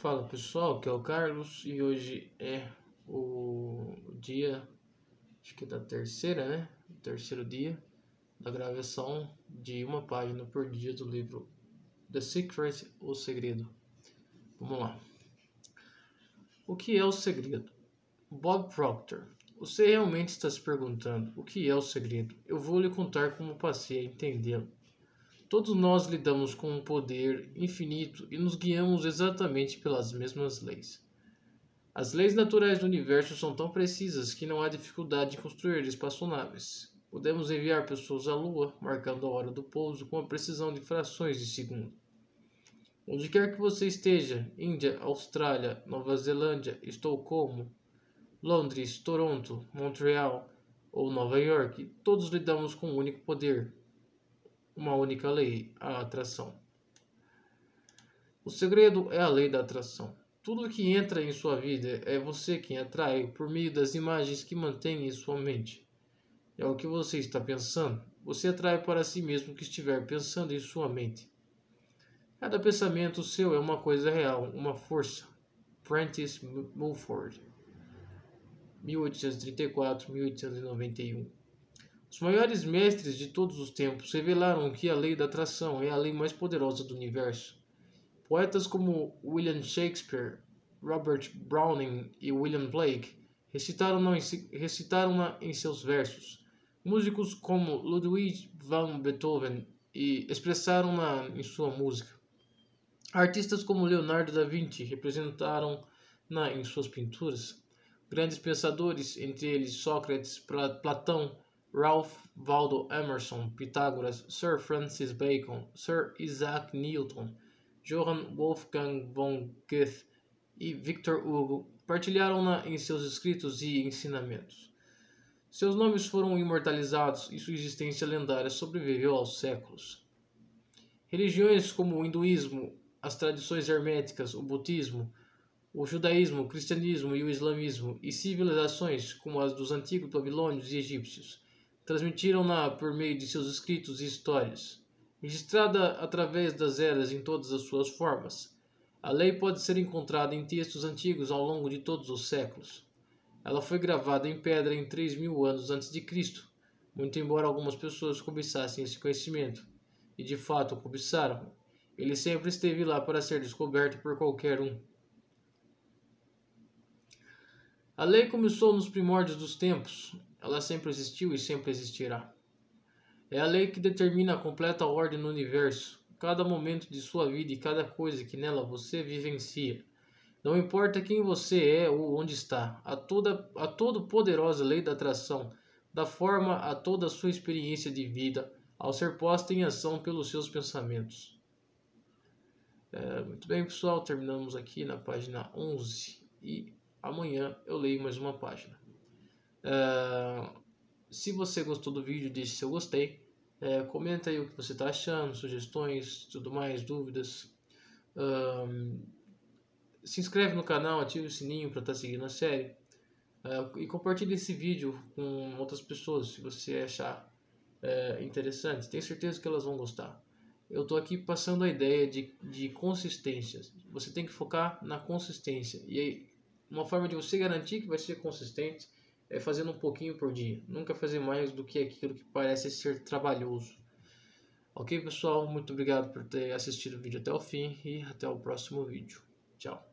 Fala pessoal, aqui é o Carlos e hoje é o dia, acho que é da terceira, né? O terceiro dia da gravação de uma página por dia do livro The Secret, O Segredo. Vamos lá. O que é o segredo? Bob Proctor. Você realmente está se perguntando o que é o segredo? Eu vou lhe contar como passei a entendê-lo. Todos nós lidamos com um poder infinito e nos guiamos exatamente pelas mesmas leis. As leis naturais do universo são tão precisas que não há dificuldade em construir espaçonaves. Podemos enviar pessoas à Lua, marcando a hora do pouso com a precisão de frações de segundo. Onde quer que você esteja, Índia, Austrália, Nova Zelândia, Estocolmo, Londres, Toronto, Montreal ou Nova York, todos lidamos com um único poder, uma única lei, a atração. O segredo é a lei da atração. Tudo que entra em sua vida é você quem atrai por meio das imagens que mantém em sua mente. É o que você está pensando. Você atrai para si mesmo o que estiver pensando em sua mente. Cada pensamento seu é uma coisa real, uma força. Prentice Mulford, 1834-1891 os maiores mestres de todos os tempos revelaram que a lei da atração é a lei mais poderosa do universo. Poetas como William Shakespeare, Robert Browning e William Blake recitaram-na em, seus versos. Músicos como Ludwig van Beethoven expressaram-na em sua música. Artistas como Leonardo da Vinci representaram-na em suas pinturas. Grandes pensadores, entre eles Sócrates, Platão, Ralph Waldo Emerson, Pitágoras, Sir Francis Bacon, Sir Isaac Newton, Johann Wolfgang von Goethe e Victor Hugo partilharam-na em seus escritos e ensinamentos. Seus nomes foram imortalizados e sua existência lendária sobreviveu aos séculos. Religiões como o hinduísmo, as tradições herméticas, o budismo, o judaísmo, o cristianismo e o islamismo, e civilizações como as dos antigos babilônios e egípcios, transmitiram-na por meio de seus escritos e histórias, registrada através das eras em todas as suas formas. A lei pode ser encontrada em textos antigos ao longo de todos os séculos. Ela foi gravada em pedra em 3 mil anos antes de Cristo, muito embora algumas pessoas cobiçassem esse conhecimento, e de fato cobiçaram. Ele sempre esteve lá para ser descoberto por qualquer um. A lei começou nos primórdios dos tempos, ela sempre existiu e sempre existirá. É a lei que determina a completa ordem no universo, cada momento de sua vida e cada coisa que nela você vivencia. Não importa quem você é ou onde está, a toda a todo poderosa lei da atração dá forma a toda a sua experiência de vida ao ser posta em ação pelos seus pensamentos. É, muito bem, pessoal, terminamos aqui na página 11 e amanhã eu leio mais uma página. Uh, se você gostou do vídeo, deixe seu gostei. Uh, comenta aí o que você está achando, sugestões, tudo mais, dúvidas. Uh, se inscreve no canal, ative o sininho para estar tá seguindo a série. e compartilhe esse vídeo com outras pessoas se você achar interessante. Tenho certeza que elas vão gostar. Eu estou aqui passando a ideia de, de consistência. Você tem que focar na consistência. E aí, uma forma de você garantir que vai ser consistente é fazendo um pouquinho por dia. Nunca fazer mais do que aquilo que parece ser trabalhoso. Ok, pessoal? Muito obrigado por ter assistido o vídeo até o fim e até o próximo vídeo. Tchau.